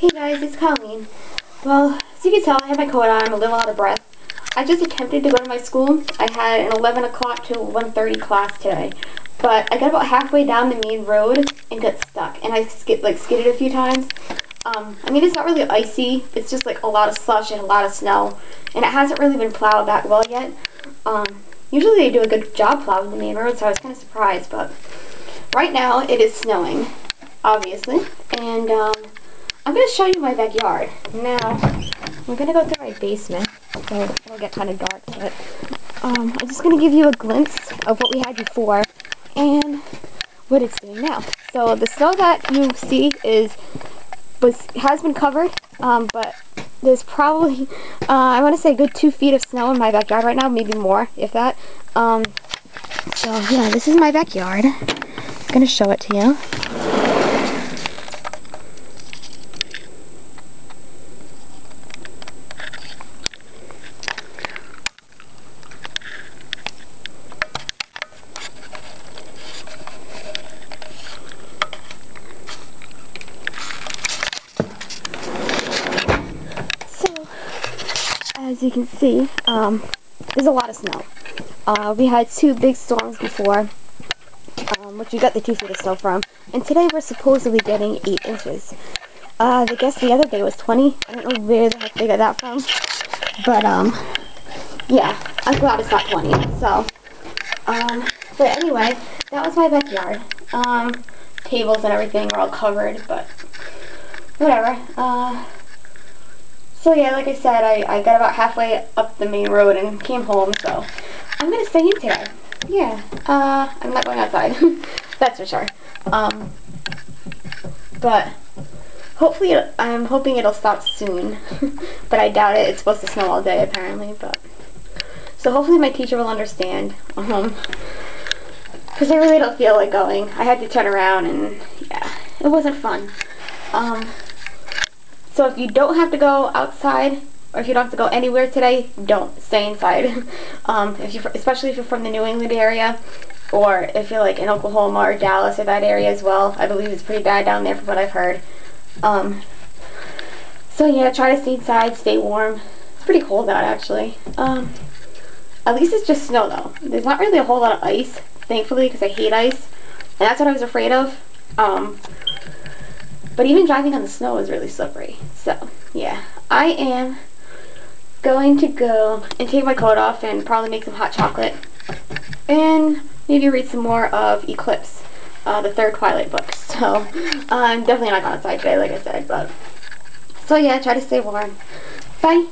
Hey guys, it's Colleen. Well, as you can tell, I have my coat on. I'm a little out of breath. I just attempted to go to my school. I had an 11 o'clock to 1.30 class today. But I got about halfway down the main road and got stuck. And I skid, like skidded a few times. Um, I mean, it's not really icy. It's just like a lot of slush and a lot of snow. And it hasn't really been plowed that well yet. Um, usually they do a good job plowing the main road, so I was kind of surprised. But right now it is snowing, obviously. And um, I'm going to show you my backyard. Now, we're going to go through my basement. So it'll get kind of dark, but um, I'm just going to give you a glimpse of what we had before and what it's doing now. So the snow that you see is was has been covered, um, but there's probably, uh, I want to say good two feet of snow in my backyard right now, maybe more, if that. Um, so yeah, this is my backyard. I'm going to show it to you. As you can see, um, there's a lot of snow. Uh, we had two big storms before, um, which we got the two feet of snow from, and today we're supposedly getting 8 inches. Uh, the guess the other day was 20. I don't know where the heck they got that from, but, um, yeah, I'm glad it's not 20, so, um, but anyway, that was my backyard. Um, tables and everything were all covered, but whatever. Uh, so yeah, like I said, I, I got about halfway up the main road and came home, so I'm going to stay in today. Yeah, uh, I'm not going outside, that's for sure. Um, but hopefully, I'm hoping it'll stop soon, but I doubt it. It's supposed to snow all day apparently, but so hopefully my teacher will understand. Um, because I really don't feel like going. I had to turn around and yeah, it wasn't fun. Um, so if you don't have to go outside, or if you don't have to go anywhere today, don't stay inside. um, if you, especially if you're from the New England area, or if you're like in Oklahoma or Dallas or that area as well. I believe it's pretty bad down there from what I've heard. Um, so yeah, try to stay inside, stay warm. It's pretty cold out actually. Um, at least it's just snow though. There's not really a whole lot of ice, thankfully, because I hate ice. And that's what I was afraid of. Um, but even driving on the snow is really slippery. So, yeah. I am going to go and take my coat off and probably make some hot chocolate. And maybe read some more of Eclipse, uh, the third Twilight book. So, I'm definitely not going outside today, like I said. But So, yeah, try to stay warm. Bye.